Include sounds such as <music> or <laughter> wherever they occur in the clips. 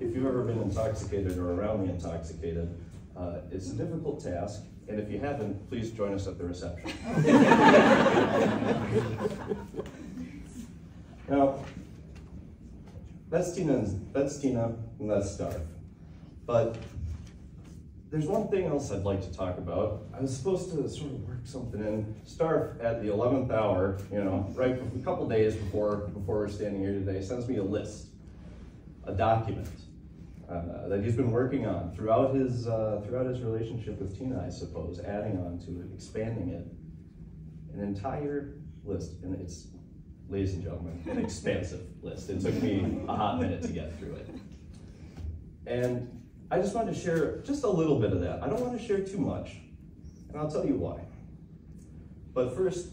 If you've ever been intoxicated or around the intoxicated, uh, it's a difficult task, and if you haven't, please join us at the reception. <laughs> now, that's Tina, that's Tina, and that's Starf. But there's one thing else I'd like to talk about. I was supposed to sort of work something in. Starf at the 11th hour, you know, right a couple days before before we're standing here today, sends me a list, a document uh, that he's been working on throughout his uh, throughout his relationship with Tina, I suppose, adding on to it, expanding it, an entire list, and it's, ladies and gentlemen, an expansive list. It took me a hot minute to get through it, and I just wanted to share just a little bit of that. I don't want to share too much, and I'll tell you why. But first,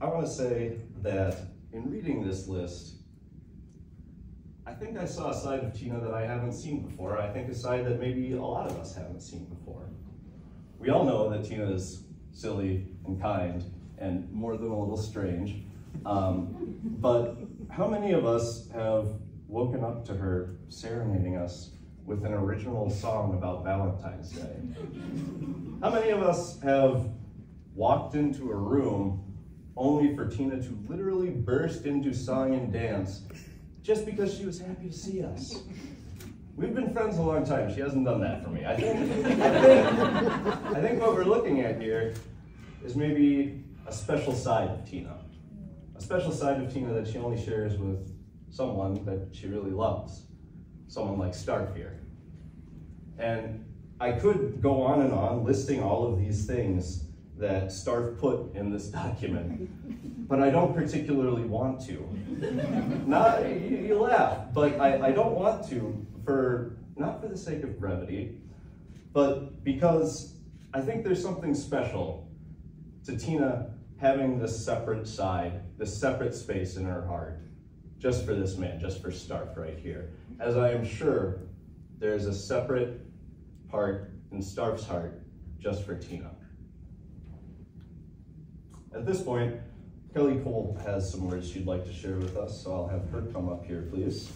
I want to say that in reading this list, I think I saw a side of Tina that I haven't seen before. I think a side that maybe a lot of us haven't seen before. We all know that Tina is silly and kind and more than a little strange. Um, but how many of us have woken up to her serenading us with an original song about Valentine's Day? How many of us have walked into a room only for Tina to literally burst into song and dance just because she was happy to see us. We've been friends a long time. She hasn't done that for me. I think, I <laughs> think, I think what we're looking at here is maybe a special side of Tina. A special side of Tina that she only shares with someone that she really loves. Someone like Starf here. And I could go on and on listing all of these things that Starf put in this document but I don't particularly want to. not, you, you laugh, but I, I don't want to for, not for the sake of brevity, but because I think there's something special to Tina having this separate side, this separate space in her heart, just for this man, just for Starf right here. As I am sure there's a separate part in Starf's heart just for Tina. At this point, Kelly Cole has some words she'd like to share with us, so I'll have her come up here, please.